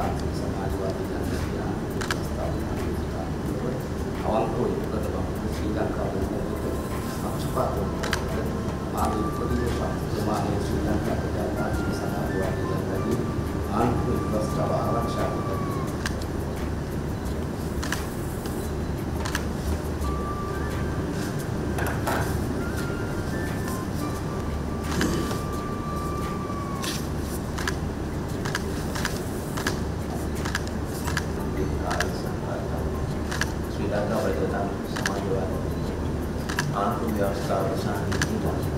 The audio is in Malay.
tentang semajuan dan kesejahteraan setahun yang lalu kita pun kita dapat bersihkan kau dan kita itu sangat cepat tu malu pergi cuma yang tentang kemajuan aku yang selalu sangat